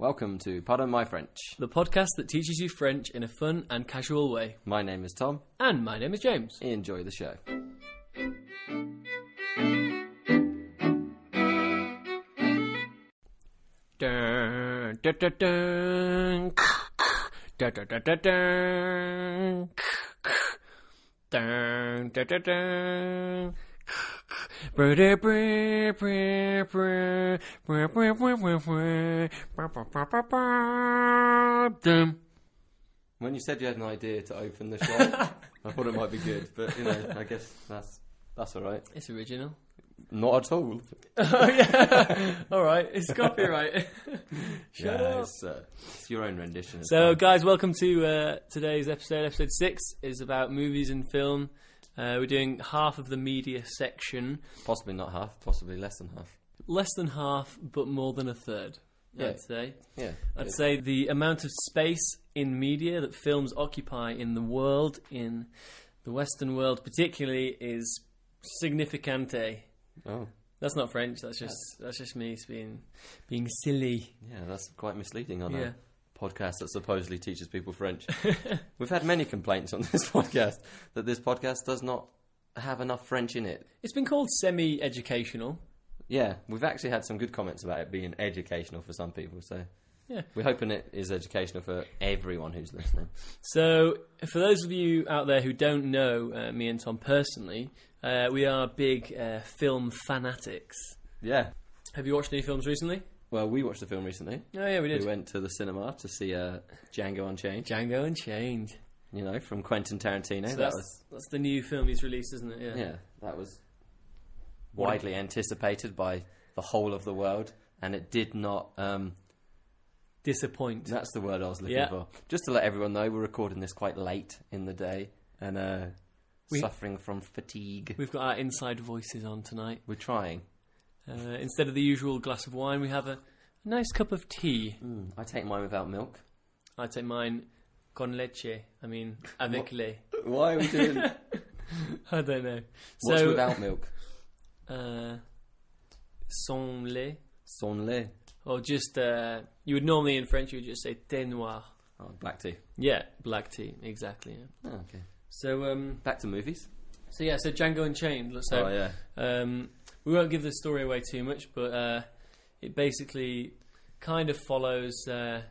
Welcome to Pardon My French. the podcast that teaches you French in a fun and casual way. My name is Tom. And my name is James. Enjoy the show. Dun, dun, dun, dun. Dun, dun, dun, dun, dun. Dun, dun, dun, dun. When you said you had an idea to open the show, I thought it might be good, but you know, I guess that's that's all right. It's original. Not at all. oh yeah. All right. It's copyright. Shut yeah, up. It's, uh, it's your own rendition. So, fine. guys, welcome to uh, today's episode. Episode six is about movies and film. Uh, we're doing half of the media section, possibly not half, possibly less than half. less than half, but more than a third. Yeah. I'd say. Yeah, I'd say the amount of space in media that films occupy in the world, in the Western world particularly, is significante. Oh, That's not French. That's just that's just me being being silly. yeah, that's quite misleading on Yeah. Podcast that supposedly teaches people French. We've had many complaints on this podcast that this podcast does not have enough French in it. It's been called semi-educational. Yeah, we've actually had some good comments about it being educational for some people. So Yeah. we're hoping it is educational for everyone who's listening. So, for those of you out there who don't know uh, me and Tom personally, uh, we are big uh, film fanatics. Yeah. Have you watched any films recently? Well, we watched the film recently. Oh yeah, we did. We went to the cinema to see uh, Django Unchained. Django Unchained. You know, from Quentin Tarantino. So that that's was that's the new film he's released, isn't it? Yeah. yeah, that was widely anticipated by the whole of the world, and it did not. Um, Disappoint. that's the word I was looking Yeah. for. Just to let everyone know, we're recording this quite late in the day, and uh, We- suffering from fatigue. We've got our inside voices on tonight. We're trying. Uh, instead of the usual glass of wine, we have a, a nice cup of tea. Mm, I take mine without milk. I take mine con leche. I mean, avec lait. Why are we doing? I don't know. What's so, without milk? uh, sans lait. Son lait. Or just, uh, you would normally in French, you would just say thé noir. Oh, black tea. Yeah, black tea, exactly. Yeah. Oh, okay. So, um, Back to movies. so yeah, so Django Unchained. So, oh yeah. um, we won't give the story away too much, but uh, it basically kind of follows uh,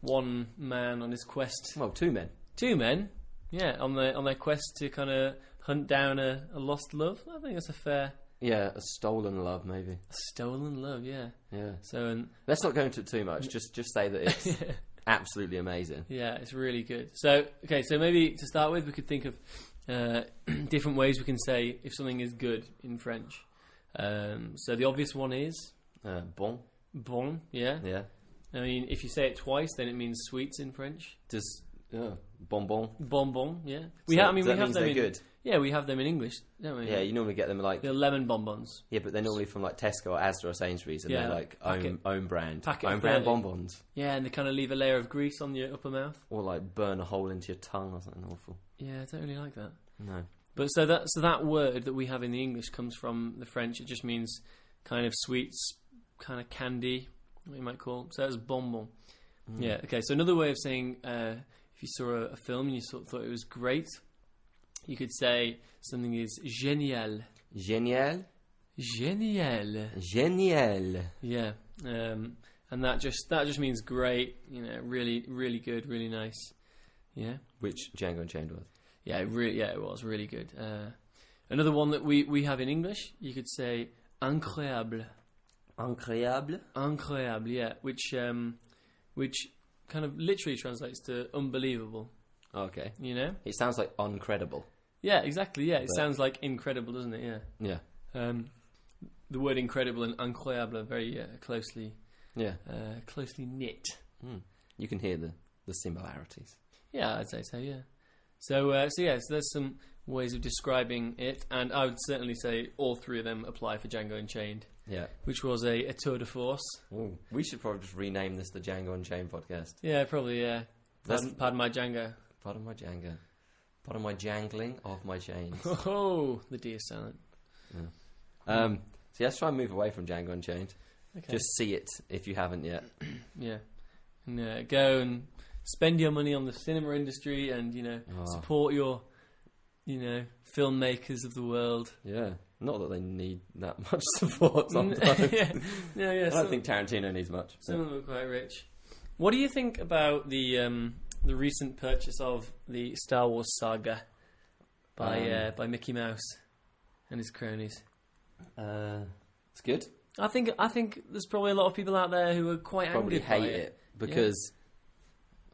one man on his quest. Well, two men. Two men, yeah, on their on their quest to kind of hunt down a, a lost love. I think that's a fair Yeah, a stolen love, maybe. stolen love. Yeah. Yeah. So, and Let's not go into it too much. Just, just say that it's absolutely amazing. Yeah, it's really good. So, okay, so maybe to start with, we could think of uh, different ways we can say if something is good in French. Um, so the obvious one is Uh, bon. bon. Yeah. Yeah. I mean, if you say it twice, then it means sweets in French. Just yeah, bonbon. Bonbon. Yeah. We So have. I mean, we have them in. good. Yeah, we have them in English, don't we? Yeah, you normally get them like The lemon bonbons. yeah, but they're normally from like Tesco or Asda or Sainsbury's, and Yeah, they're like own own brand, packet own brand bonbons, Yeah, and they kind of leave a layer of grease on your upper mouth. or like burn a hole into your tongue or something awful. Yeah, I don't really like that. No. But so that so that word that we have in the English comes from the French. It just means kind of sweets, kind of candy, what you might call. So that's bonbon. Mm. Yeah. Okay. So another way of saying uh, if you saw a, a film and you sort of thought it was great, you could say something is génial. Génial, Génial. génial. Yeah. Um, and that just that just means great. You know, really, really good, really nice. Yeah. Which Django Unchained was. Yeah, it really, yeah, it was really good. Uh, another one that we, we have in English, you could say incroyable, Incroyable. incroyable, yeah, which um, which kind of literally translates to unbelievable. Okay. You know? It sounds like uncredible. Yeah, exactly. Yeah, it But- sounds like incredible, doesn't it? Yeah. Yeah. Um, the word incredible and incroyable are very uh, closely Yeah. uh, closely knit. Mm. You can hear the the similarities. Yeah, I'd say so. Yeah. So, uh, so yeah, so there's some ways of describing it, and I would certainly say all three of them apply for Django Unchained. Yeah. which was a, a tour de force. Ooh, we should probably just rename this the Django Unchained podcast. Yeah, probably. Yeah. That's- Pardon, pardon my Django. Pardon my Django. Pardon my jangling of my chains. Oh, the D is silent. um, so let's try and move away from Django Unchained. Okay. Just see it if you haven't yet. yeah. And, uh, go and spend your money on the cinema industry, and you know Oh. support your, you know, filmmakers of the world. Yeah. Not that they need that much support sometimes. yeah, yeah, yeah. I don't think Tarantino needs much. Some of them are quite rich. What do you think about the um, the recent purchase of the Star Wars saga by Um, uh, by Mickey Mouse and his cronies? Uh, it's good. I think I think there's probably a lot of people out there who are quite Probably angry hate it, because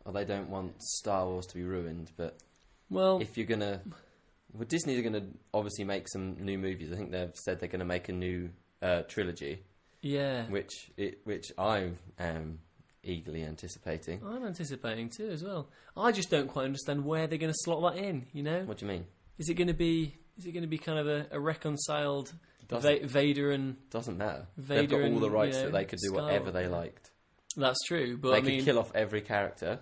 well, they don't want Star Wars to be ruined. But Well, if you're gonna, well, Disney are gonna obviously make some new movies. I think they've said they're gonna make a new uh, trilogy, yeah, which it, which I am eagerly anticipating. I'm anticipating too as well. I just don't quite understand where they're going to slot that in. You know, What do you mean? is it going to be is it going to be kind of a, a reconciled Doesn't Va- Vader and doesn't matter. Vader They've got all the rights you know, that they could do whatever they liked. that's true. But they I could mean, kill off every character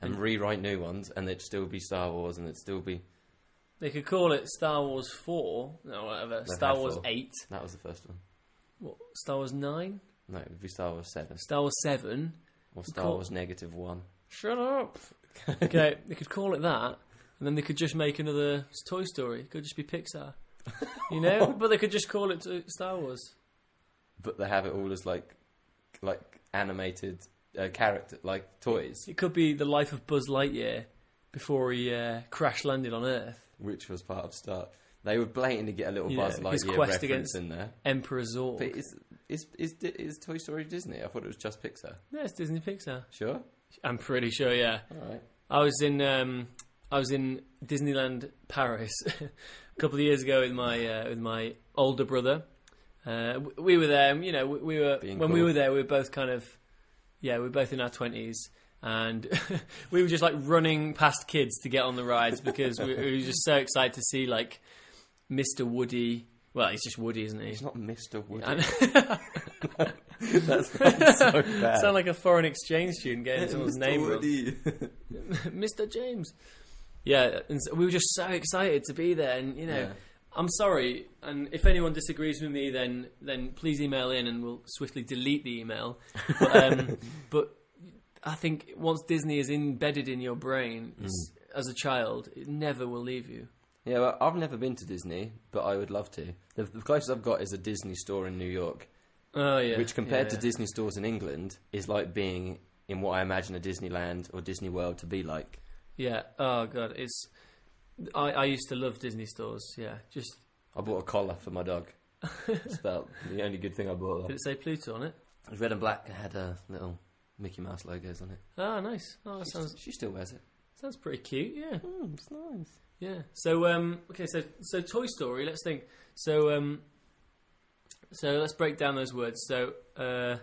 and And- rewrite new ones, and it'd still be Star Wars, and it'd still be They could call it Star Wars Four, no whatever. Star Wars four. Eight, that was the first one. what, Star Wars Nine, No, it'd be Star Wars Seven Star Wars Seven. or Star Cool. Wars Negative One. Shut up. okay, they could call it that, and then they could just make another Toy Story. It could just be Pixar, you know. but they could just call it uh, Star Wars. but they have it all as like like animated uh, character like toys, It could be the life of Buzz Lightyear before he uh, crash landed on Earth. which was part of Star. They would blatantly get a little Yeah, Buzz his Lightyear quest reference against- in there. Emperor Zurg. But is is is Di- is Toy Story Disney? I thought it was just Pixar. yeah, it's Disney Pixar. Sure. I'm pretty sure. Yeah. All right. I was in um, I was in Disneyland Paris a couple of years ago with my uh, with my older brother. Uh, w- we were there, you know. We, we were Being when we cool. were there. We were both kind of yeah, we're both in our twenties, and we were just like running past kids to get on the rides because we, we were just so excited to see like Mr. Woody. Well, he's just Woody, isn't he? He's not Mr. Woody. And- That sounds so bad. Sound like a foreign exchange student getting someone's Mr. name wrong. Mr. James. Yeah, and so we were just so excited to be there, and you know, Yeah. I'm sorry, and if anyone disagrees with me, then then please email in, and we'll swiftly delete the email. But, um, but I think once Disney is embedded in your brain it's- as a child, it never will leave you. Yeah, well, I've never been to Disney, but I would love to. The, the closest I've got is a Disney store in New York, Oh yeah, which compared yeah, to. Disney stores in England is like being in what I imagine a Disneyland or Disney World to be like. yeah. Oh god, it's. I, I used to love Disney stores. Yeah, just I bought a collar for my dog. It's about the only good thing I bought. did it say Pluto on it? It was red and black. It had uh, little Mickey Mouse logos on it. Oh, nice. Oh, that She, sounds she still wears it. sounds pretty cute. Yeah. Mm, it's nice. Yeah. So um okay, so so Toy Story, let's think. So um so let's break down those words. So uh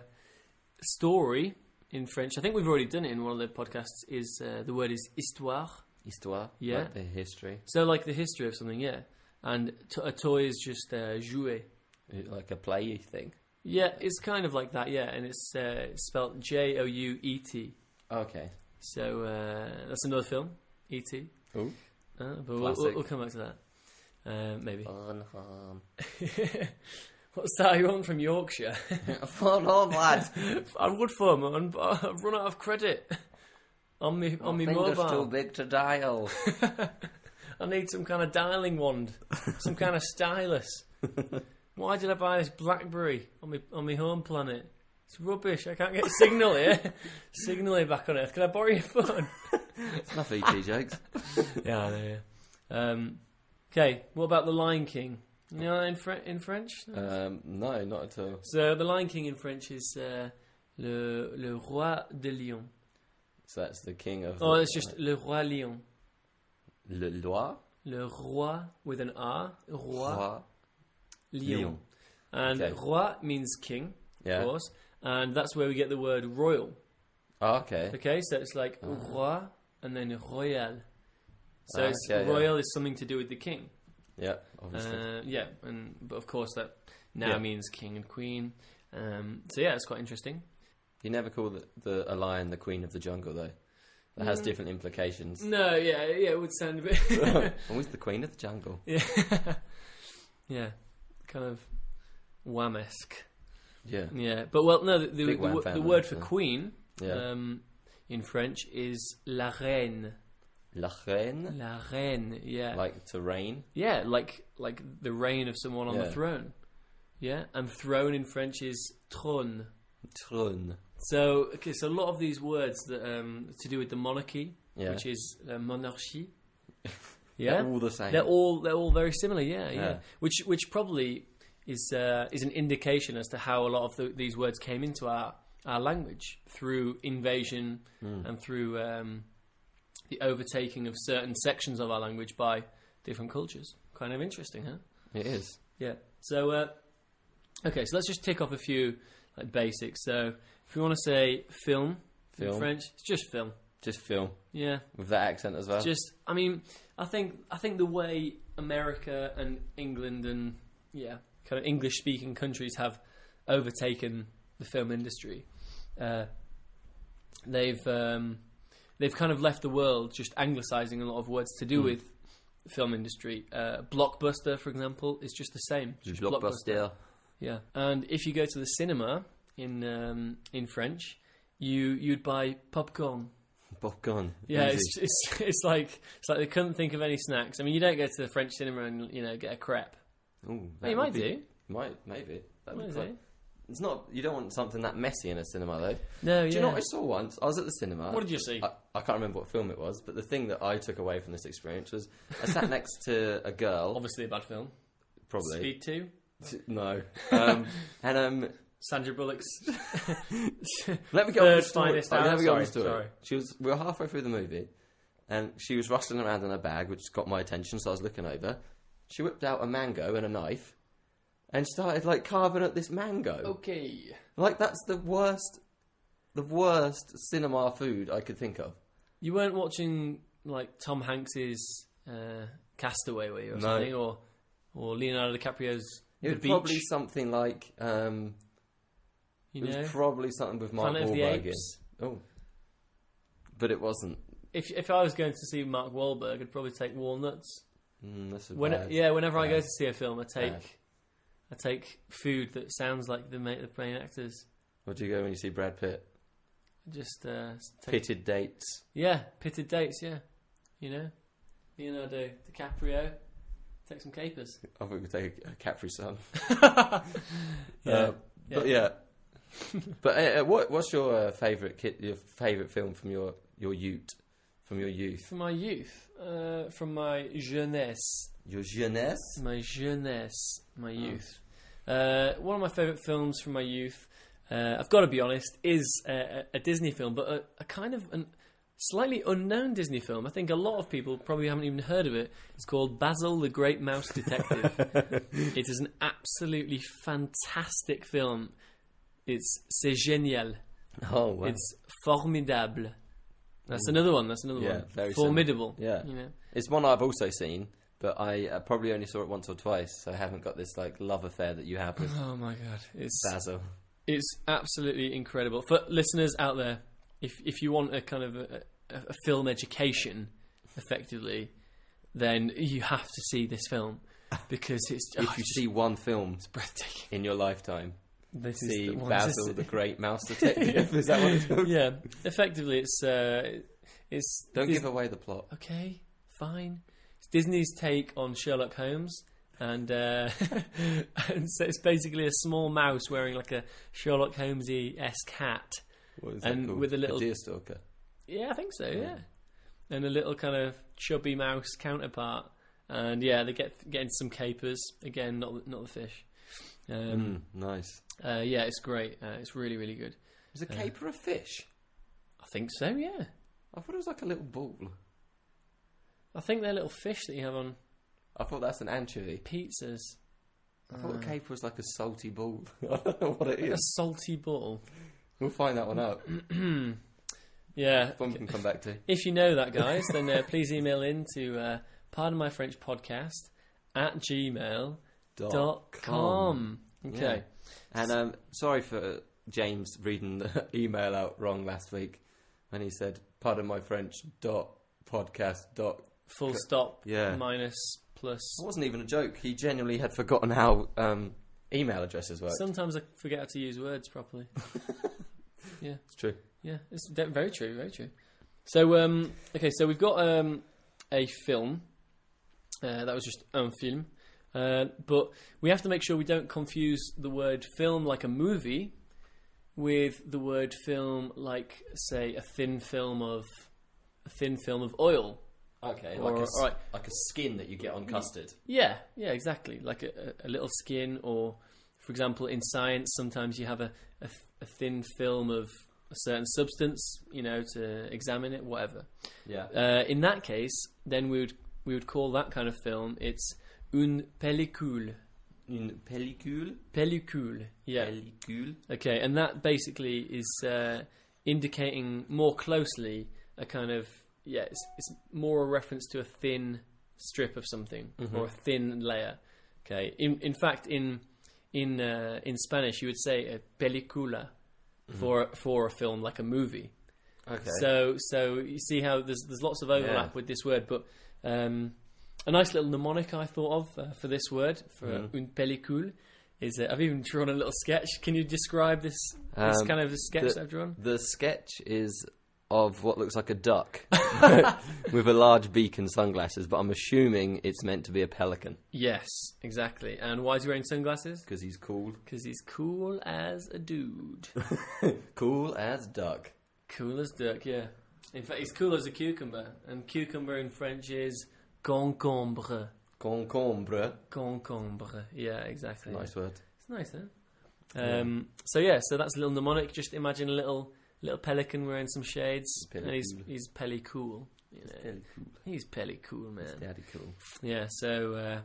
story in French. I think we've already done it in one of the podcasts is uh, the word is histoire. Histoire. Yeah. Like the history. So like the history of something, yeah. And t- a toy is just uh, jouet. Like a play thing. Yeah, it's kind of like that, yeah, and it's uh, spelled J O U E T. Okay. So uh, that's another film, E T. Ooh. Uh, but we'll, we'll, we'll come back to that. Uh, maybe. Unharmed. What's that you want from Yorkshire? Unharmed, lad. I would man, but I've run out of credit on me on me Finger's too big to dial. I need some kind of dialing wand, some kind of stylus. Why did I buy this BlackBerry on me on my home planet? It's rubbish. I can't get signal here. signal here back on Earth. Can I borrow your phone? Enough ET jokes. yeah, I know, yeah. Um, okay, what about the Lion King? You know that in Fre- in French? Um, no, not at all. So the Lion King in French is uh, le le roi de lion. So that's the king of. Oh, the- it's just le roi lion. Le Roi? Le roi with an R. Roi Roi. lion. Lion. And Okay. roi means king, Yeah. of course, and that's where we get the word royal. Oh, okay. Okay, so it's like roi and then royal. So Ah, it's, okay, yeah. royal is something to do with the king. Yeah, obviously. Uh, yeah, and but of course that now Yeah. means king and queen. Um, so yeah, it's quite interesting. You never call the, the a lion the queen of the jungle, though. That has different implications. No, yeah, yeah, it would sound a bit. Always the queen of the jungle. yeah, yeah, kind of wham-esque. Yeah. Yeah, but well, no, the, the, Big the, Wham the family, word for so. queen Yeah. um, in French is la reine. La reine, La reine, yeah. like to reign. yeah, like like the reign of someone on the Yeah. throne. Yeah, and throne in French is trône. Trône. So, okay, so a lot of these words that um, to do with the monarchy, Yeah. which is uh, monarchie. They're Yeah, all the same. they're all they're all very similar. Yeah, yeah. Yeah. Which which probably is uh, is an indication as to how a lot of the, these words came into our our language through invasion Hmm. and through um, the overtaking of certain sections of our language by different cultures. Kind of interesting, huh? It is. Yeah. So, uh, okay, so let's just tick off a few like basics. So, if you want to say film, in French, it's just film. Just film Yeah. with that accent as well. Just, I mean, I think I think the way America and England and yeah, kind of English-speaking countries have overtaken the film industry, uh, they've um, they've kind of left the world just anglicizing a lot of words to do Hmm. with the film industry. Uh, blockbuster, for example, is just the same. Just blockbuster. Yeah, and if you go to the cinema in um, in French, you you'd buy popcorn. Popcorn. Yeah, it's, it's it's like it's like they couldn't think of any snacks. I mean, you don't go to the French cinema and you know get a crepe. Ooh, Well, you might be- do. Might maybe. That'd be Might quite- It's not. You don't want something that messy in a cinema though. No, Do yeah. you know what I saw once? I was at the cinema. What did you see? I, I can't remember what film it was, but the thing that I took away from this experience was I sat next to a girl, Obviously, a bad film. probably Speed Two. No, um, and um, Sandra Bullock's. let me get Third on the story. finest Oh, hour? let me get on the Sorry, story. sorry. She was. We were halfway through the movie, and she was rustling around in her bag, which got my attention. So I was looking over. She whipped out a mango and a knife, and started like carving at this mango. okay. Like that's the worst, the worst cinema food I could think of. You weren't watching like Tom Hanks's uh, Castaway, were you, or No. something, or or Leonardo DiCaprio's It was probably something like um, you it know, was probably something with Mark Planet Wahlberg in. Oh, but it wasn't. If if I was going to see Mark Wahlberg, I'd probably take walnuts. Mm, that's a When, bad. yeah, whenever I go to see a film, I take Bad. I take food that sounds like the main, the main actors. Where do you go when you see Brad Pitt? Just uh, take, Pitted dates. yeah, pitted dates. Yeah, you know, Leonardo DiCaprio. Take some capers. I think we take a, a Capri Sun. Yeah, Uh, But yeah. but uh, uh, what what's your uh, favorite kid? Your favorite film from your your youth, from your youth, from my youth, uh, from my jeunesse, your jeunesse? my jeunesse, my Oh. youth. Uh, one of my favourite films from my youth, uh, I've got to be honest, is a, a, a Disney film, but a, a kind of an slightly unknown Disney film. I think a lot of people probably haven't even heard of it. It's called Basil the Great Mouse Detective. it is an absolutely fantastic film. It's c'est génial. Oh wow. It's formidable. That's another one. That's another Yeah, one. very formidable. Yeah. you know. It's one I've also seen, but I uh, probably only saw it once or twice, so I haven't got this like love affair that you have with Oh my god, it's Basil. it's absolutely incredible for listeners out there. If if you want a kind of a, a, film education, effectively, then you have to see this film because it's If oh, you it's see one film it's breathtaking. in your lifetime, This see is the. Basil, the Great Mouse Detective. Is that what it's called? yeah, effectively, it's uh, it's Don't Dis- give away the plot. okay, fine. It's Disney's take on Sherlock Holmes, and uh, and so it's basically a small mouse wearing like a Sherlock Holmesy esque hat. What is And called? with a little- deer stalker. Yeah, I think so. Yeah, and a little kind of chubby mouse counterpart, and yeah, they get get into some capers again. Not the- not the fish. Um, Mm, nice. uh, yeah, it's great. Uh, it's really really good. Is a caper a fish? I think so. Yeah, I thought it was like a little ball. I think they're little fish that you have on I thought that's an anchovy. pizzas. I thought a caper was like a salty ball. I don't know what it is. A salty ball. We'll find that one out. Yeah. One we can come back to. If you know that, guys, then uh, please email in to uh, pardon my French podcast at gmail dot com. Okay. And um, sorry for James reading the email out wrong last week when he said, "Pardon my French." Dot podcast. Dot. Full stop. Yeah. Minus plus. It wasn't even a joke. He genuinely had forgotten how um, email address addresses work. Sometimes I forget how to use words properly. Yeah, it's true. Yeah, it's de- very true, very true. So, um, okay, so we've got um, a film. Uh, that was just un film. Uh, but we have to make sure we don't confuse the word film like a movie with the word film like, say, a thin film of a thin film of oil. Okay, Or- like a, s- alright. like a skin that you get on custard. Yeah, yeah, exactly. Like a, a a little skin, or for example, in science, sometimes you have a, a, a thin film of a certain substance, you know, to examine it, whatever. Yeah. Uh, in that case, then we would we would call that kind of film it's une pellicule. Une pellicule. Pellicule, yeah. Pellicule. Okay, and that basically is uh, indicating more closely a kind of yeah, it's, it's more a reference to a thin strip of something or a thin layer. Okay, in in fact, in in uh, in Spanish, you would say a película for for a film like a movie. Okay. So so you see how there's there's lots of overlap Yeah. with this word, but um, a nice little mnemonic I thought of uh, for this word for Mhm. une pellicule is uh, I've even drawn a little sketch. Can you describe this this Um, kind of sketch the- I've drawn? The sketch is of what looks like a duck with a large beak and sunglasses, but I'm assuming it's meant to be a pelican Yes, exactly. And why is he wearing sunglasses? because he's cool. Because he's cool as a dude. Cool as duck. cool as duck, yeah. In fact, he's cool as a cucumber. And cucumber in French is concombre. Concombre. Concombre. Yeah, exactly. Nice word. It's nice, huh? Um, so yeah, so that's a little mnemonic. Just imagine a little little pelican wearing some shades, and he's he's pelly cool. You know, cool. he's pelly cool, man. Daddy cool. Yeah. So uh,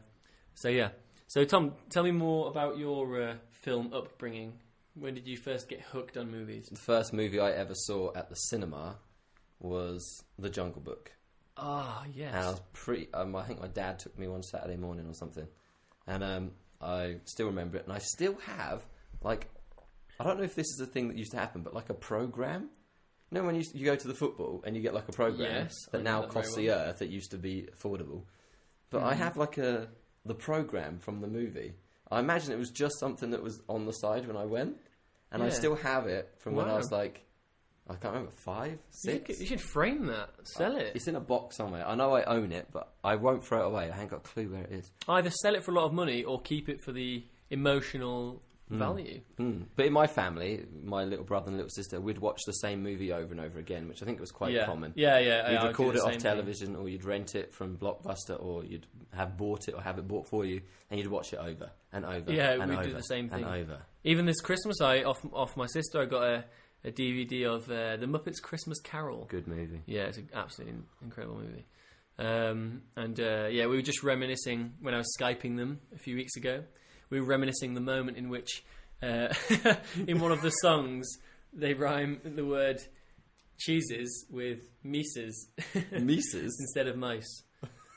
so yeah. So Tom, tell me more about your uh, film upbringing. When did you first get hooked on movies? The first movie I ever saw at the cinema was The Jungle Book. Ah, yes. And I was pretty. Um, I think my dad took me one Saturday morning or something, and um, I still remember it. And I still have like, I don't know if this is a thing that used to happen, but like a program. You know, when you, you go to the football and you get like a program Yes, I that now remember that very costs the earth that used to be affordable. But I Mhm. have like a the program from the movie. I imagine it was just something that was on the side when I went, and I Yeah. still have it from when I Wow. was like, I can't remember five, You six. should, you should frame that, sell it. It's in a box somewhere. I know I own it, but I won't throw it away. I haven't got a clue where it is. Either sell it for a lot of money or keep it for the emotional. Value. Mm. But in my family, my little brother and little sister, we'd watch the same movie over and over again, which I think was quite yeah. common. Yeah, yeah. You'd I record it off same thing. television, or you'd rent it from Blockbuster, or you'd have bought it or have it bought for you, and you'd watch it over and over. Yeah, and we'd over do the same and thing. over. Even this Christmas, I off off my sister, I got a, a DVD of uh, the Muppets Christmas Carol. Good movie. Yeah, it's an absolutely incredible movie. Um, and uh, yeah, we were just reminiscing when I was skyping them a few weeks ago. We were reminiscing the moment in which, uh, in one of the songs, they rhyme the word cheeses with Mises Mises. instead of mice.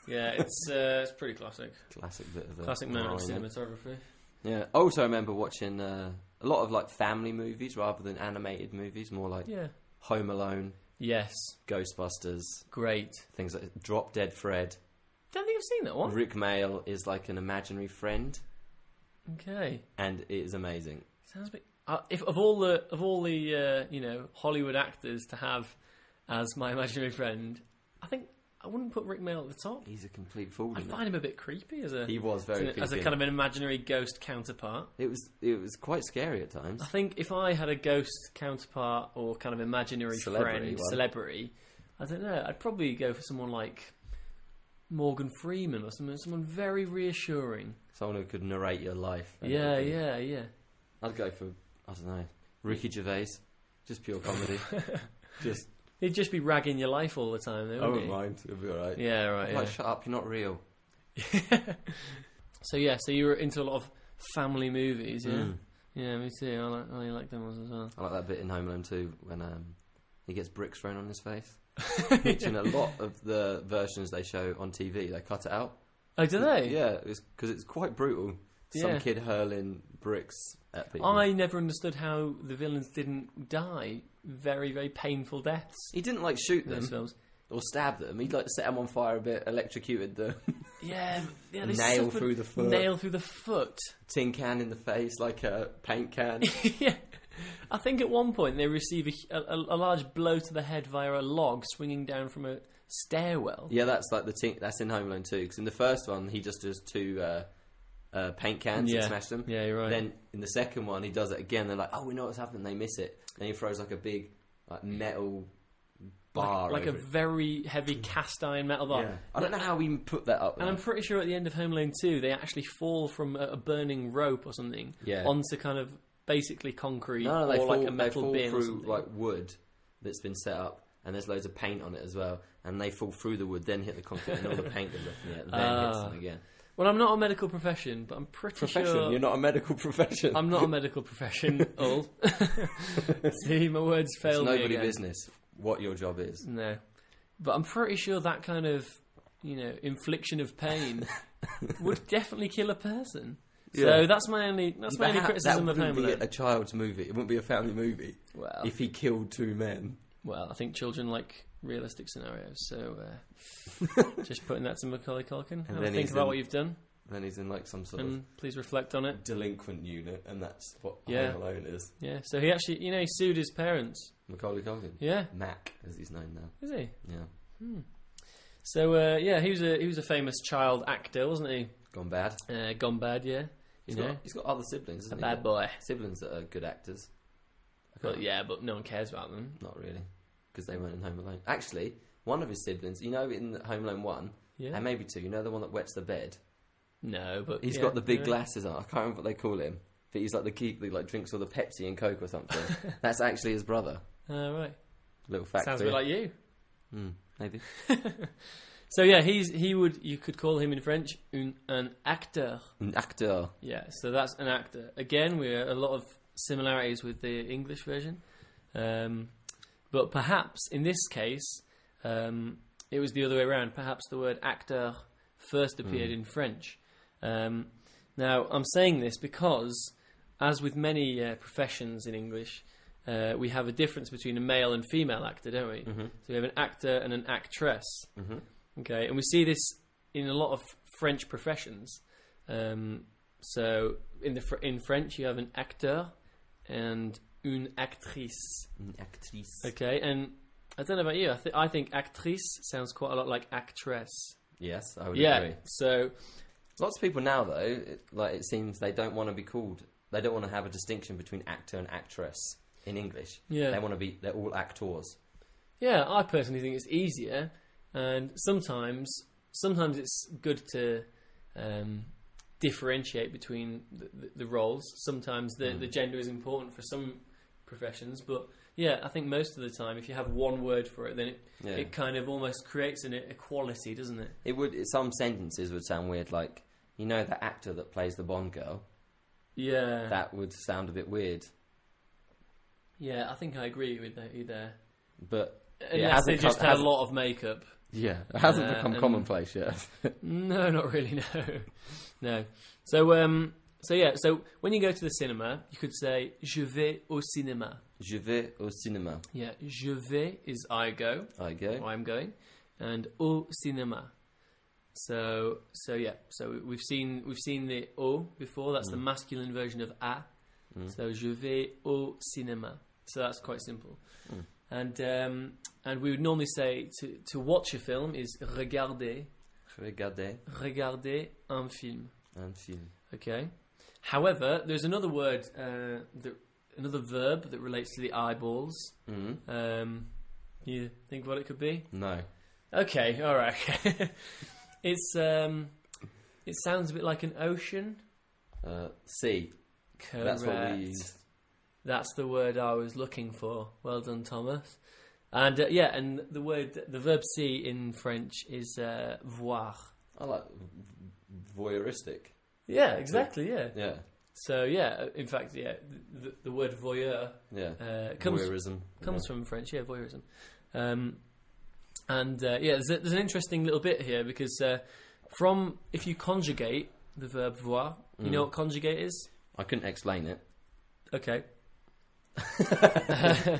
Yeah, it's uh, it's pretty classic. Classic bit of a Classic moment of cinematography. Yeah. I also remember watching uh, a lot of like family movies rather than animated movies, more like Yeah. Home Alone, Yes. Ghostbusters, Great. things like Drop Dead Fred. Don't think I've seen that one. Rik Mayall is like an imaginary friend, Okay. and it is amazing. Sounds a bit. Uh, if of all the of all the uh, you know Hollywood actors to have as my imaginary friend, I think I wouldn't put Rik Mayall at the top. He's a complete fool. I find him a bit creepy as a He was very as a, as a kind of an imaginary ghost counterpart. It was it was quite scary at times. I think if I had a ghost counterpart or kind of imaginary Celebrity friend, one. celebrity, I don't know. I'd probably go for someone like Morgan Freeman or someone, someone very reassuring. Someone who could narrate your life. Yeah, yeah, yeah. I'd go for I don't know Ricky Gervais, just pure comedy. just He'd just be ragging your life all the time, though. I wouldn't wouldn't he? mind. It'll be all right. Yeah, right. Like, shut up, you're not real. So yeah, so you were into a lot of family movies, yeah. Mm. Yeah, me too. I like, I like them ones as well. I like that bit in Home Alone too when um, he gets bricks thrown on his face. Which in a lot of the versions they show on TV, they cut it out. Oh, do they? Yeah, because it's quite brutal. Some Yeah. kid hurling bricks at people. I never understood how the villains didn't die very, very painful deaths He didn't like shoot them films. or stab them. He'd like set them on fire a bit, electrocuted them, Yeah, yeah. Nail through the foot, nail through the foot. tin can in the face like a paint can. yeah, I think at one point they receive a, a, a large blow to the head via a log swinging down from a stairwell. Yeah, that's like the thing. That's in Home Alone too. Because in the first one, he just does two uh, uh, paint cans Yeah. and smash them. Yeah, you're right. Then in the second one, he does it again. They're like, "Oh, we know what's happening." They miss it, and he throws like a big like metal bar, like, like a it. very heavy cast iron metal bar. Yeah. I don't know how we put that up. And I'm pretty sure at the end of Home Alone 2, they actually fall from a, a burning rope or something Yeah. onto kind of basically concrete no, no, or fall, like a metal bin through like wood that's been set up, and there's loads of paint on it as well. And they fall through the wood, then hit the concrete, and all the paint goes off in the air, then hits Ah. them again. Well, I'm not a medical profession, but I'm pretty Profession? sure You're not a medical profession. I'm not a medical profession. all see, my words it's failed me nobody again. business what your job is. No, but I'm pretty sure that kind of you know infliction of pain would definitely kill a person. Yeah. So that's my only that's my But only how- criticism that of wouldn't Home be Alone. a child's movie. It wouldn't be a family movie Well, if he killed two men. Well, I think children like realistic scenarios, so uh, just putting that to Macaulay Culkin. Have a then think he's about in- what you've done, Then he's in like some sort of please reflect on it. delinquent unit, and that's what Yeah. Home Alone is. Yeah, so he actually, you know, he sued his parents. Macaulay Culkin, Yeah, Mac, as he's known now. is he? Yeah, Hmm. So uh, yeah, he was a he was a famous child actor, wasn't he? gone bad. Uh, gone bad, yeah. He's You got know, he's got other siblings, a isn't bad he? boy. Siblings that are good actors. But yeah, but no one cares about them. not really, because they weren't in Home Alone. Actually, one of his siblings, you know, in Home Alone one, Yeah. and maybe two. You know, the one that wets the bed. no, but He's yeah, got the big glasses on. I can't remember what they call him, but he's like the geek that like drinks all the Pepsi and Coke or something. That's actually his brother. Oh, right. Little fact. Sounds a for bit you. like you. Hmm, maybe. So yeah, he's he would you could call him in French un, an acteur. An actor. Yeah, so that's an actor. Again, we are a lot of similarities with the English version, um, but perhaps in this case, um, it was the other way around. Perhaps the word acteur first appeared in French. Um, now, I'm saying this because, as with many uh, professions in English, uh, we have a difference between a male and female actor, don't we? Mhm. So we have an actor and an actress. Mhm. Okay, and we see this in a lot of French professions. Um, so in the fr- in French, you have an acteur and une actrice. An actrice. Okay, and I don't know about you. I, th- I think actrice sounds quite a lot like actress. Yes, I would yeah. agree. So Lots of people now, though, it, like it seems they don't want to be called. They don't want to have a distinction between actor and actress in English. yeah, They want to be. They're all actors. yeah. I personally think it's easier, and sometimes sometimes it's good to um, differentiate between the, the, the roles. Sometimes the, Mm. the gender is important for some professions, but yeah, I think most of the time, if you have one word for it, then it, Yeah. it kind of almost creates an equality, doesn't it? It would. Some sentences would sound weird, like you know the actor that plays the Bond girl. Yeah, That would sound a bit weird, yeah. I think I agree with that, you there. but Unless they just come- had a lot of makeup. yeah, it hasn't Uh, become commonplace yet. No, not really. No, no. So, um, so yeah. So when you go to the cinema, you could say "Je vais au cinéma." Je vais au cinéma. Yeah, "Je vais" is I go, I go. I'm going, and "au cinéma." So, so yeah. So we've seen we've seen the "au" before. That's the Mm. masculine version of "a." Mm. So "Je vais au cinéma." So that's quite simple. Mm. And um, and we would normally say to to watch a film is regarder Regarder regarder un film. un film. Okay. However, there's another word, uh, that, another verb that relates to the eyeballs. Mm. Um, you think what it could be? No. Okay, all right. it's um, it sounds a bit like an ocean. Uh, C. Correct. That's what we use. That's the word I was looking for. Well done, Thomas. And uh, yeah, and the word, the verb see in French is uh, voir. I like voyeuristic. Yeah, exactly. Yeah. Yeah. So yeah, in fact, yeah, the, the word voyeur Yeah. uh, comes Voyeurism. comes from French, yeah, voyeurism. Um, and uh, yeah, there's, a, there's an interesting little bit here because uh, from if you conjugate the verb voir, you know Mm. what conjugate is? I couldn't explain it. Okay.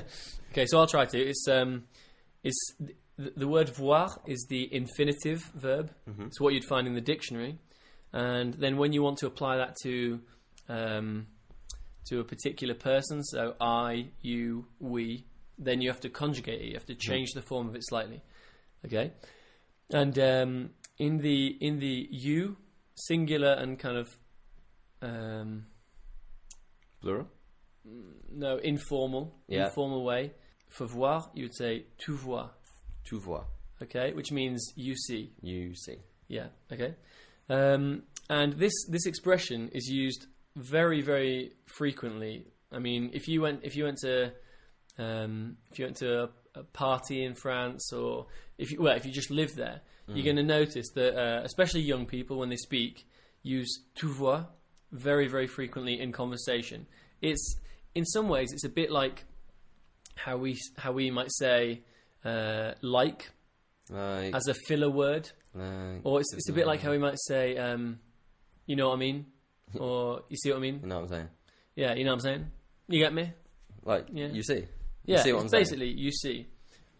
okay, so I'll try to. It's um, it's the, the word voir is the infinitive verb. Mhm. It's what you'd find in the dictionary, and then when you want to apply that to um, to a particular person, so I, you, we, then you have to conjugate it. You have to change the form of it slightly. Okay, and um, in the in the you singular and kind of um, Plural. no informal Yeah. informal way for voir you would say tu vois Tu vois. okay which means you see. You see. yeah okay. Um, and this this expression is used very very frequently. I mean if you went if you went to um, if you went to a, a party in France or if you well if you just live there you're going to notice that uh, especially young people when they speak use tu vois very very frequently in conversation. It's in some ways it's a bit like how we how we might say uh, like Like, as a filler word like, or it's, it's a bit like how we might say, um, you know what I mean? Or you see what I mean? You know what I'm saying? Yeah, you know what I'm saying? You get me? Like, Yeah. you see. Yeah, see what it's I'm saying? basically you see.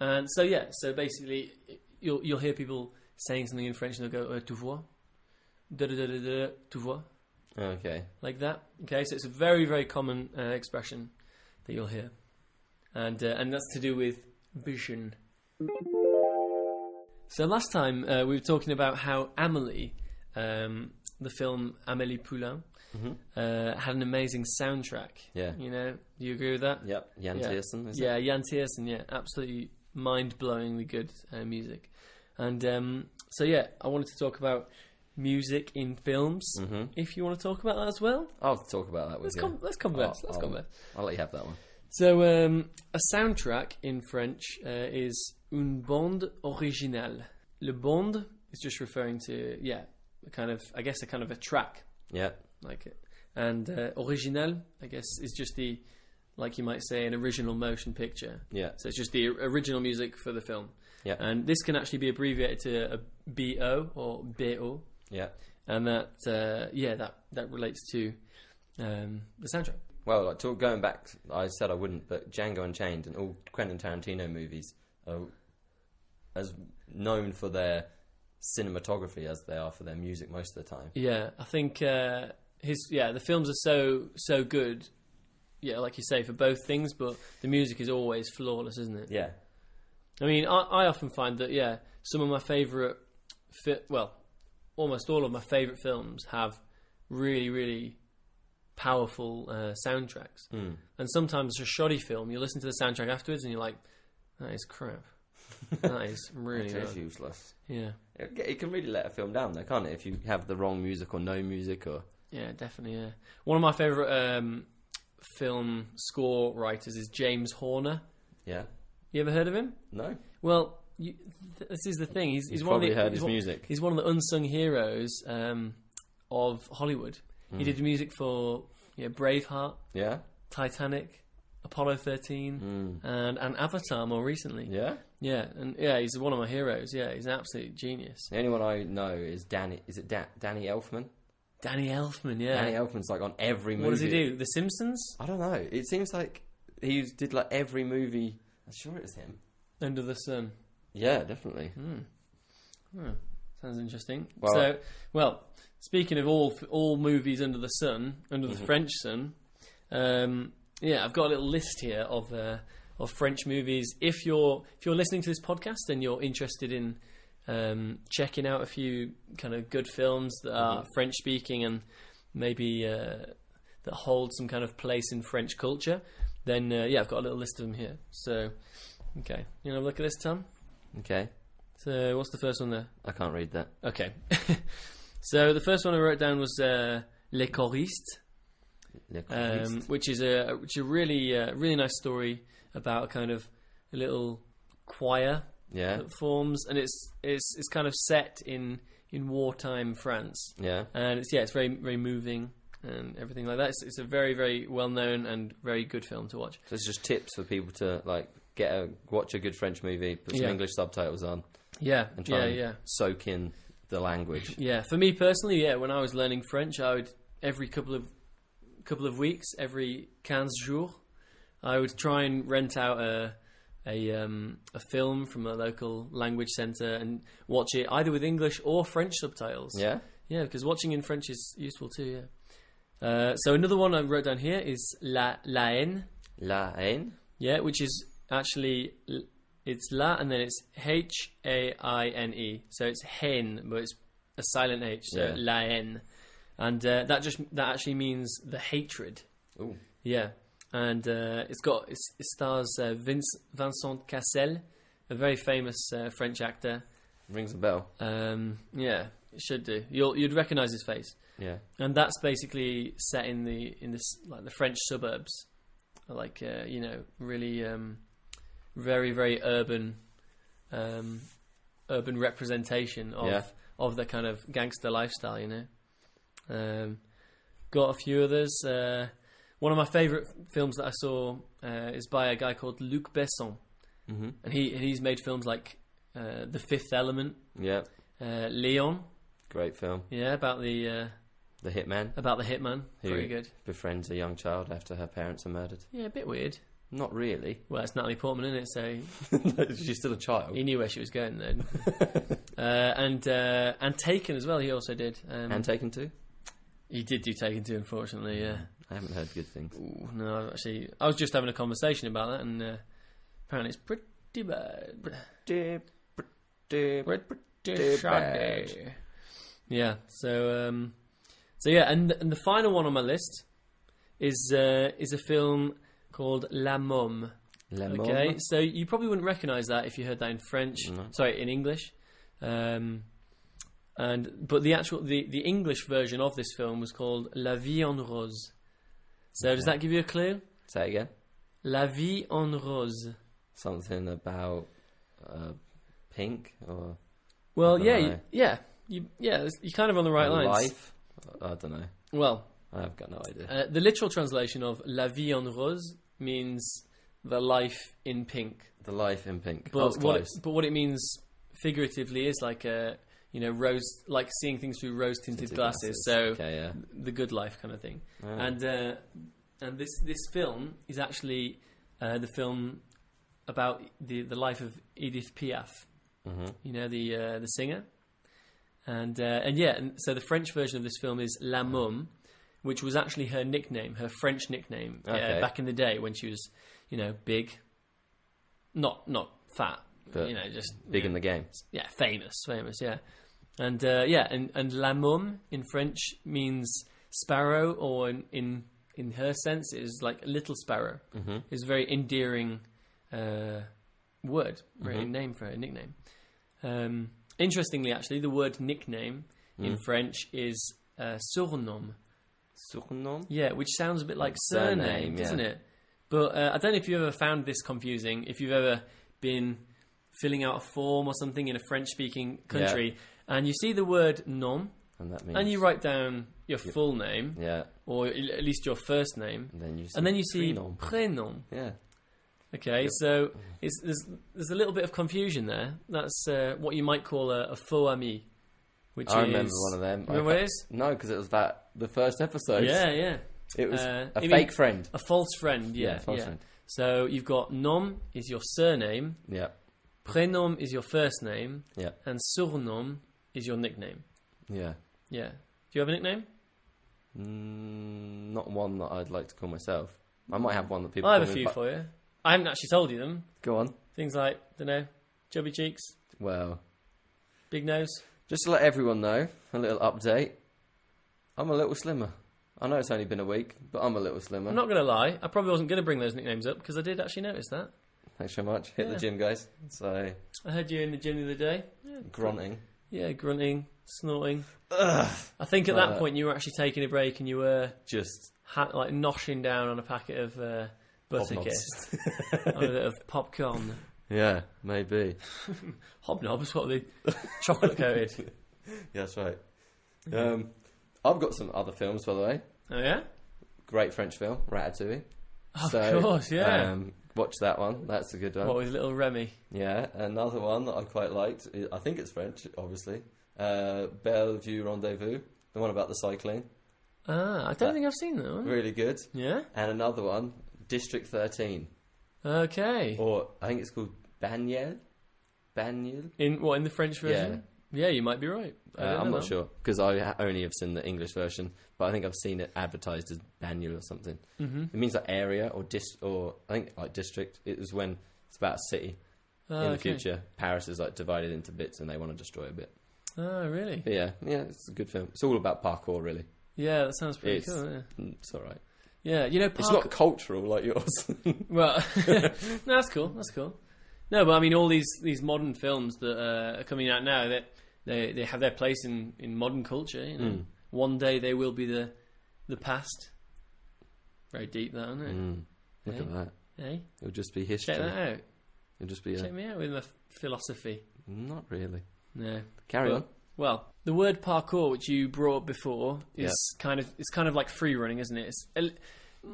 And so yeah, so basically you'll you'll hear people saying something in French and they'll go, uh, tu vois? Da da da da da, tu vois? Okay. Like that. Okay, so it's a very, very common uh, expression that you'll hear. And uh, and that's to do with vision. So last time uh, we were talking about how Amelie, um, the film Amélie Poulain, Mhm. uh, had an amazing soundtrack. Yeah. You know, do you agree with that? Yep. Yann Yeah. Tiersen, yeah, Yann Tiersen, yeah, absolutely mind-blowingly good uh, music. And um, so yeah, I wanted to talk about music in films. it? hmm If you want to talk about that as well, I'll talk about that with let's you. com- let's converse. I'll- let's I'll- converse. I'll let you have that one. So um, a soundtrack in French uh, is une bande originale. Le bande is just referring to yeah, a kind of I guess a kind of a track Yeah. like it, and uh, original I guess is just the like you might say an original motion picture. Yeah. So it's just the original music for the film. Yeah. And this can actually be abbreviated to a BO or BO, Yeah. and that uh, yeah that that relates to um, the soundtrack. Well, like, talk, going back, I said I wouldn't, but Django Unchained and all Quentin Tarantino movies are as known for their cinematography as they are for their music most of the time. Yeah, I think uh, his yeah the films are so so good. Yeah, like you say, for both things, but the music is always flawless, isn't it? Yeah. I mean, I, I often find that yeah, some of my favorite, fi- well, almost all of my favorite films have really really powerful uh, soundtracks. Mm. And sometimes a shoddy film, you listen to the soundtrack afterwards, and you're like, that is crap. that is really It is useless. yeah. It, it can really let a film down, though, can't it? If you have the wrong music or no music, or Yeah, definitely. Yeah, one of my favorite um, film score writers is James Horner. yeah, You ever heard of him? no, Well, you, th- this is the thing. He's, he's you've one of probably the heard he's his one, music. He's one of the unsung heroes um, of Hollywood. Hmm. He did music for yeah, Braveheart, Yeah, Titanic, Apollo 13, mm. and and Avatar more recently. yeah. Yeah, and yeah, he's one of my heroes. Yeah, he's an absolute genius. The only one I know is Danny. Is it da- Danny Elfman? Danny Elfman. Yeah. Danny Elfman's like on every movie. what does he do? The Simpsons. I don't know. It seems like he did like every movie. I'm sure it was him. Under the Sun. Yeah, definitely. Hmm. Hmm. Sounds interesting. Well- so, well, speaking of all all movies under the sun, under the Mhm. French sun, um, yeah, I've got a little list here of uh, of French movies. If you're if you're listening to this podcast and you're interested in um, checking out a few kind of good films that are Mhm. French speaking and maybe uh, that hold some kind of place in French culture, then uh, yeah, I've got a little list of them here. So, okay, you know, look at this, Tom. Okay, So, what's the first one there? I can't read that. Okay. so the first one I wrote down was uh, Les Choristes, Le um, which is a which is a really uh, really nice story about a kind of a little choir yeah, that forms, and it's it's it's kind of set in in wartime France, yeah. and it's yeah it's very very moving and everything like that. It's, it's a very very well known and very good film to watch. So it's just tips for people to like get a watch a good French movie, put some Yeah. English subtitles on, Yeah, and try yeah, and yeah. soak in the language. Yeah, for me personally, yeah, when I was learning French, I would every couple of couple of weeks, every quinze jours, I would try and rent out a a um, a film from a local language center and watch it either with English or French subtitles. Yeah, yeah, because watching in French is useful too. Yeah, Uh, so another one I wrote down here is La La Haine. La haine. Yeah, which is actually it's La and then it's H A I N E. So it's hen, but it's a silent H. So Yeah. La and uh, that just that actually means the hatred. Ooh. Yeah, and uh, it's got it's, it stars uh, Vince, Vincent Cassel, a very famous uh, French actor. Rings a bell. Um, yeah, it should do. You'll you'd recognise his face, Yeah. and that's basically set in the in this like the French suburbs, like uh, you know really um, very very urban, um, urban representation of Yeah. of the kind of gangster lifestyle. You know, um, got a few others. Uh, one of my favourite films that I saw uh, is by a guy called Luc Besson, Mm-hmm. and he he's made films like uh, The Fifth Element, Yeah. uh, Leon, Great film. yeah, about the uh, The Hitman about the hitman, Who- pretty good. befriends a young child after her parents are murdered. Yeah, a bit weird. Not really. Well, it's Natalie Portman, isn't it? So She's still a child. he knew where she was going then. uh, and uh, and Taken as well. He also did. Um, and Taken Two. he did do Taken too, unfortunately. Yeah. I haven't heard good things. Ooh, no, actually, I was just having a conversation about that, and uh, apparently it's pretty bad. Pretty, dip. Pretty Pretty bad. Yeah. So um, so yeah, and and the final one on my list is uh, is a film called La Môme. Le Okay, so you probably wouldn't recognise that if you heard that in French. No. Sorry, in English. Um, and but the actual the, the English version of this film was called La Vie en Rose. So does that give you a clue? Say it again. La Vie en Rose. Something about uh, pink or Well, yeah, you, yeah, you, yeah. You're kind of on the right lines. life. I don't know. Well, I've got no idea. uh, the literal translation of La Vie en Rose means the life in pink. the life in pink. But what it, but what it means figuratively is like a you know rose like seeing things through rose tinted glasses. glasses. So okay, yeah. the good life kind of thing. Ah. And uh, and this this film is actually uh, the film about the the life of Edith Piaf. Mhm. You know the uh, the singer. And uh, and yeah, and so the French version of this film is La Môme, which was actually her nickname, her French nickname uh, back in the day when she was, you know, big, not not fat, But you know, just you Big know, in the game. yeah, famous, famous, yeah. And uh, yeah, and and la môme in French means sparrow, or in in, in her sense is like a little sparrow. hmm It's a very endearing uh, word, very Mhm. name for a nickname. Um, interestingly, actually, the word nickname in Mm. French is uh, surnom. Surnom. Yeah, which sounds a bit like surname, surname, doesn't yeah. it? But uh, I don't know if you've ever found this confusing. If you've ever been filling out a form or something in a French-speaking country, and you see the word nom, And that means. and you write down your full name Yeah. or at least your first name, And then you. see, and then you see Prénom. prénom. Yeah. Okay, so it's, there's there's a little bit of confusion there. That's uh, what you might call a, a faux ami, which I is remember one of them. Remember I what it is? No, because it was that the first episode. Yeah, yeah, It was Uh, a fake mean- friend. a false friend. Yeah, false yeah. friend. So you've got nom is your surname, Yeah. prénom is your first name, Yeah. and surnom is your nickname. Yeah. Yeah. Do you have a nickname? Mm, not one that I'd like to call myself. I might have one that people. I have a few for you. I haven't actually told you them. Go on. Things like, don't know, chubby cheeks, Well, big nose. Just to let everyone know, a little update. I'm a little slimmer. I know it's only been a week, but I'm a little slimmer. I'm not going to lie. I probably wasn't going to bring those nicknames up because I did actually notice that. Thanks very much. Hit Yeah. the gym, guys. So I heard you in the gym the other day. Yeah, grunting. Yeah, grunting, snorting. I think at Like that that. point you were actually taking a break and you were Just ha- like noshing down on a packet of uh, butter Hobnobs. on a bit of popcorn. Yeah, maybe. Hobnobs, what are they? Chocolate coated. Yeah, that's right. Um, I've got some other films, by the way. Oh yeah, Great French film, Ratatouille. of So, course, yeah. Um, watch that one. That's a good one. what with little Remy? Yeah, another one that I quite liked. I think it's French, obviously. Uh, Belleville Rendezvous, the one about the cycling, Ah, I don't think I've seen that one. really good. Yeah. And another one, District Thirteen, Okay. or I think it's called Banlieue. Banlieue. In what in the French version? Yeah, you might be right. Uh, I'm not sure because I ha- only have seen the English version, but I think I've seen it advertised as Daniel or something. Mm-hmm. It means like area or dis or I think like district. It was when it's about a city Oh, in the okay. future. Paris is like divided into bits and they want to destroy a bit. Oh, really? But yeah, yeah, it's a good film. It's all about parkour, really. Yeah, that sounds pretty It's- cool. Yeah. It's all right. Yeah, you know, It's not cultural like yours. Well, no, that's cool. That's cool. No, but I mean, all these these modern films that uh, are coming out now that they they have their place in, in modern culture. You know, Mm. one day they will be the the past. Very deep, that, isn't it? Mm, look Eh? at that. Hey, It'll just be history. check that out. It'll just be a, Check me out with my philosophy. not really. No, Carry Well, on. Well, the word parkour, which you brought up before, is kind of it's kind of like free running, isn't it? It's a,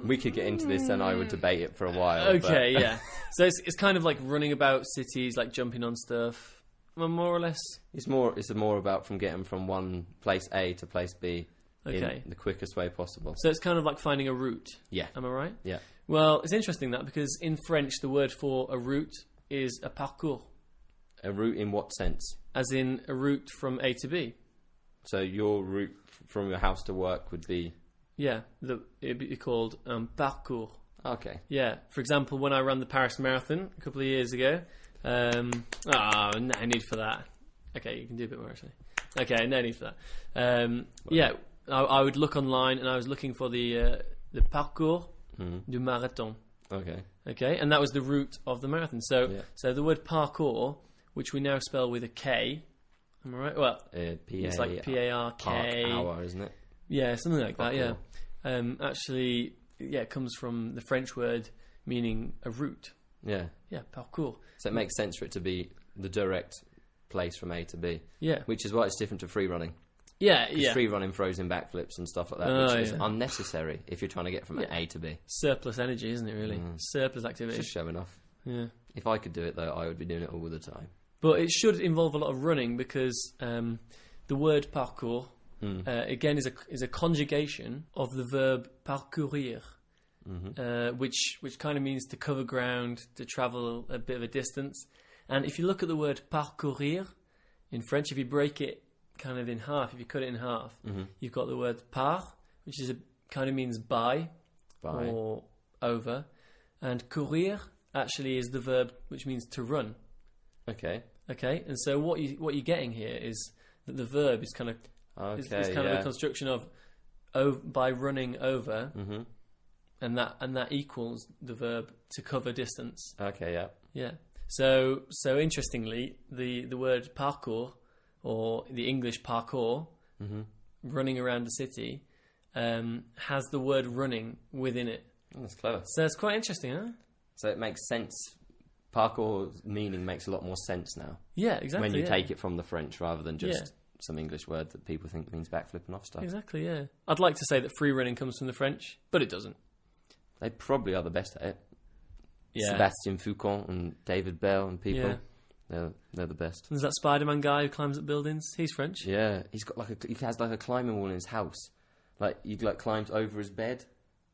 We could get into this, and I would mm. debate it for a while. Okay, yeah. So it's it's kind of like running about cities, like jumping on stuff, well, more or less. It's more. It's more about from getting from one place A to place B Okay. in the quickest way possible. So it's kind of like finding a route. Yeah. Am I right? Yeah. Well, it's interesting that because in French the word for a route is a parcours, A route in what sense? as in a route from A to B. So your route f- from your house to work would be Yeah, the, it'd be called um, parcours. okay. Yeah. For example, when I ran the Paris Marathon a couple of years ago, um, ah, no need for that. Okay, you can do a bit more actually. Okay, no need for that. Um, yeah, I, I would look online and I was looking for the uh, the parcours Mhm. du marathon. Okay. Okay, and that was the route of the marathon. So, Yeah. so the word parkour, which we now spell with a K, am I right? Well, Uh, P it's like P A R park K. hour, isn't it? Yeah, something like that. Yeah, um, actually, yeah, it comes from the French word meaning a route. Yeah. Yeah, parcours. So it makes sense for it to be the direct place from A to B, Yeah, which is why it's different to free running. Yeah, yeah. free running frozen backflips and stuff like that, Oh, which is yeah. unnecessary if you're trying to get from Yeah. A to B. Surplus energy, isn't it? Really, Mm. surplus It's activity. just showing off. Yeah, If I could do it though, I would be doing it all the time. But it should involve a lot of running because um, the word parcours Mm. uh, again is a is a conjugation of the verb parcourir. hmm uh, which which kind of means to cover ground, to travel a bit of a distance. And if you look at the word parcourir in French, if you break it kind of in half, if you cut it in half, hmm you've got the word par, which is a kind of means by Bye. or over, and courir actually is the verb which means to run. Okay. Okay, and so what you what you're getting here is that the verb is kind of Okay. is, is kind of a construction of ov- by running over, hmm and that and that equals the verb to cover distance. Okay. Yeah. Yeah. So so interestingly, the the word parkour or the English parkour, hmm running around the city, um, has the word running within it. That's clever. So it's quite interesting, huh? So it makes sense. Parkour's meaning makes a lot more sense now Yeah, exactly. when you yeah. take it from the French rather than just Yeah. some English word that people think means backflipping off stuff. Exactly, yeah. I'd like to say that free running comes from the French, but it doesn't. They probably are the best at it. Yeah. Sebastian Foucan and David Belle and people. Yeah. They're they're the best. There's that Spider-Man guy who climbs up buildings. He's French. Yeah, he's got like a he has like a climbing wall in his house. Like he like climbs over his bed.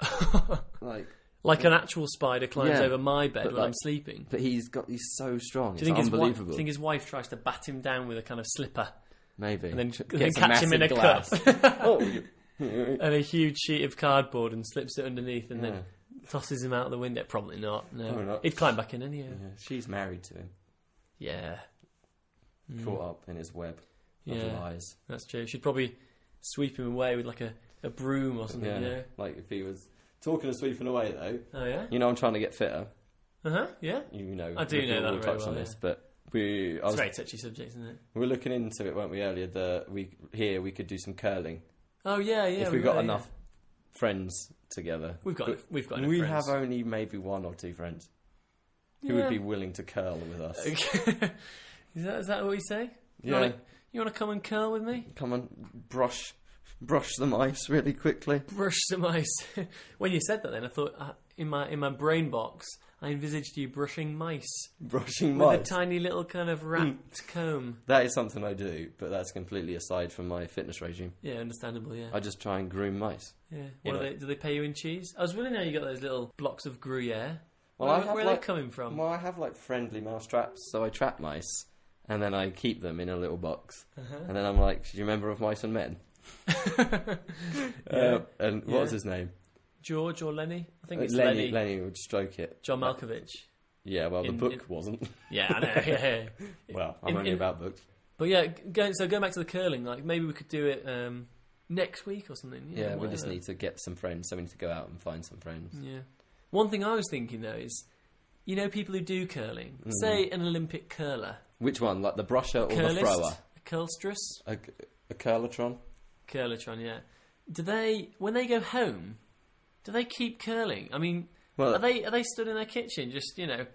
like, Like an actual spider climbs Yeah, over my bed but when I'm sleeping. but he's got he's so strong. Do you think it's his wife? unbelievable. Do you think his wife tries to bat him down with a kind of slipper Maybe and then, Ch- and then gets catch him in a massive cup oh, you- and a huge sheet of cardboard and slips it underneath and then tosses him out the window? Probably not. No, Probably not. he'd climb back in anyway. Yeah, she's married to him, Yeah, Mm. caught up in his web of yeah, lies. that's true. She'd probably sweep him away with like a, a broom or something. Yeah, Yeah. like if he was talking of sweeping away though. Oh yeah. You know, I'm trying to get fitter. Uh huh. Yeah. You know, I do know that touched on well, this, yeah. but we I It's was, very touchy subject, isn't it? we were looking into it, weren't we earlier? That we here we could do some curling Oh yeah, yeah. if we were, got yeah. enough friends together. We've got we've got. enough we friends. have only maybe one or two friends who Yeah. would be willing to curl with us. Okay. is that is that what you say? Yeah, You want to come and curl with me? come on, brush, brush some ice really quickly. Brush some ice. when you said that, then I thought uh, in my in my brain box, I envisaged you brushing mice Brushing mice. with a tiny little kind of wrapped comb. that is something I do, but that's completely aside from my fitness regime. Yeah, understandable. Yeah, I just try and groom mice. yeah. What do they do? They pay you in cheese? I was wondering how you got those little blocks of Gruyere. Well, where I have where are like they coming from? Well, I have like friendly mouse traps, so I trap mice, and then I keep them in a little box. Uh-huh. And then I'm like, "Do you remember of Mice and Men?" Yeah. Uh, and what was his name? George or Lenny? I think it's Lenny. Lenny. Lenny would stroke it. John Malkovich. Yeah, well, the In- book in- wasn't. Yeah, I know. Yeah, yeah. well, I'm In- only about books. But yeah, going so going back to the curling, like maybe we could do it um, next week or something. Yeah, we just need to get some friends. So we need to go out and find some friends. Yeah. One thing I was thinking though is, you know, people who do curling, Mm. say an Olympic curler, Which one, like the brusher or the thrower? a curlstress, A, a curlatron? Curlertron. Yeah. Do they when they go home? Do they keep curling? I mean, Well, are they are they stood in their kitchen just you know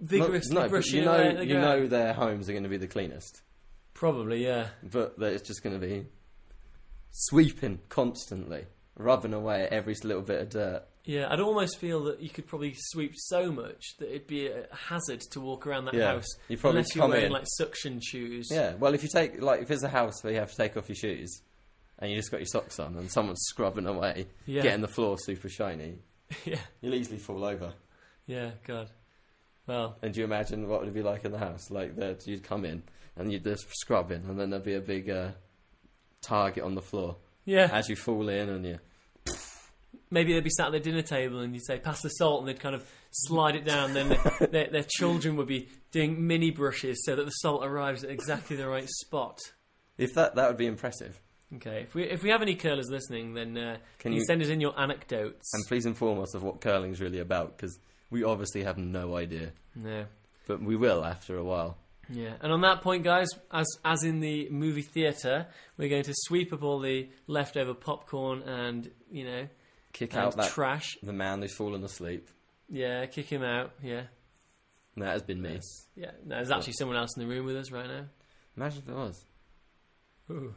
vigorously no, but brushing you know, away? at the you know their homes are going to be the cleanest, Probably, yeah. but it's just going to be sweeping constantly, rubbing away at every little bit of dirt. Yeah, I'd almost feel that you could probably sweep so much that it'd be a hazard to walk around that Yeah, house you probably unless you're wearing in. like suction shoes. Yeah, well, if you take like if it's a house where you have to take off your shoes, and you just got your socks on, and someone's scrubbing away, Yeah. getting the floor super shiny, yeah, you'll easily fall over. yeah. God. Well, And do you imagine what it would be like in the house? Like that, you'd come in and you'd just scrubbing, and then there'd be a big uh, target on the floor yeah. as you fall in, and you. Maybe they'd be sat at their dinner table and you'd say, "Pass the salt," and they'd kind of slide it down. Then their, their, their children would be doing mini brushes so that the salt arrives at exactly the right spot. If that that would be impressive. Okay, if we if we have any curlers listening, then uh, Can you, you- send us in your anecdotes? And please inform us of what curling's really about, because we obviously have no idea, no. but we will after a while. Yeah, and on that point, guys, as as in the movie theatre, we're going to sweep up all the leftover popcorn and you know Kick out that trash. the man who's fallen asleep. Yeah, kick him out. Yeah, And that has been me. yeah. No, there's actually someone else in the room with us right now. Imagine if there was Ooh.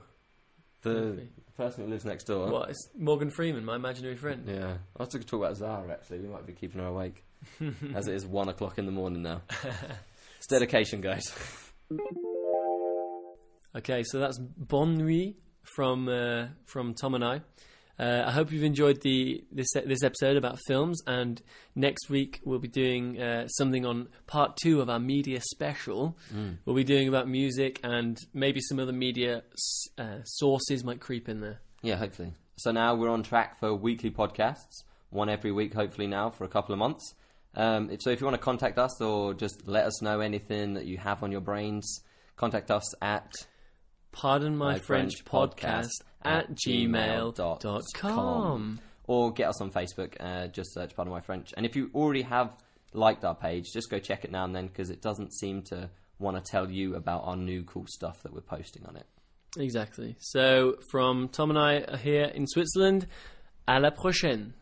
The person who lives next door. What? It's Morgan Freeman, my imaginary friend. Yeah, I was going to talk about Zara. Actually, we might be keeping her awake, as it is one o'clock in the morning now. it's dedication, guys. Okay, so that's Bonne Nuit from uh, from Tom and I. Uh, I hope you've enjoyed the this this episode about films, and next week we'll be doing uh, something on part two of our media special. We'll be doing about music and maybe some other media uh, sources might creep in there. Yeah, hopefully. So now we're on track for weekly podcasts, one every week, hopefully now for a couple of months. Um, if- so if you want to contact us or just let us know anything that you have on your brains, contact us at Pardon my, My French, French podcast podcast at at gmail dot gmail.com. com. or get us on Facebook. Uh, just search "Pardon My French." And if you already have liked our page, just go check it now and then because it doesn't seem to want to tell you about our new cool stuff that we're posting on it. Exactly. So from Tom and I here in Switzerland, à la prochaine.